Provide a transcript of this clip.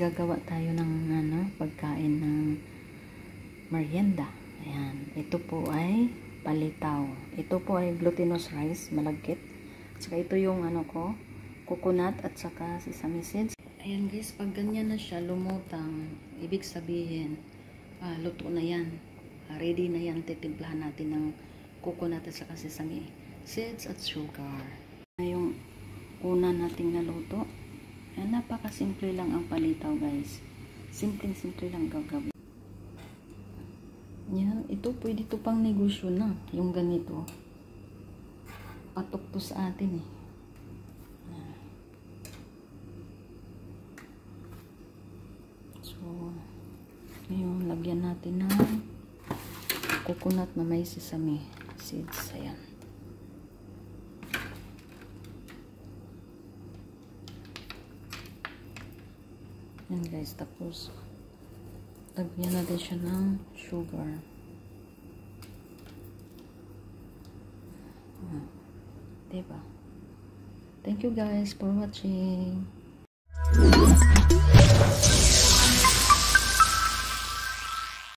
gagawa tayo ng ano, pagkain ng merienda. Ayan. Ito po ay palitaw. Ito po ay glutinous rice, malagkit. Saka ito yung ano ko, coconut at saka sesame seeds. Ayan guys, pag ganyan na siya, lumutang, ibig sabihin, ah, luto na yan. Ah, ready na yan, titimplahan natin ng coconut at saka sesame seeds at sugar. Yung una nating naluto, Ayan, napakasimple lang ang palitaw guys. Simpleng-simple lang gagawin. Yan, ito pwede to pang negosyo na. Yung ganito. Patok to sa atin eh. So, ngayon, lagyan natin ng coconut na may sesame seeds. Ayan. Yan guys, tapos lagyan natin siya ng sugar. Hmm. Diba? Thank you guys for watching.